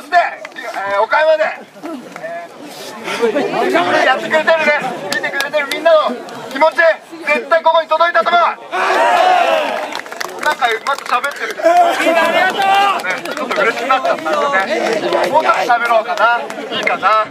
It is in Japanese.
そして、えー岡山で、えーやってくれてるね見てくれてるみんなの気持ち絶対ここに届いたと思うなんかうまく喋ってるみんなありがとう、ね、ちょっと嬉しくなっちゃったんでね。もうちょっと喋ろうかな。いいかな。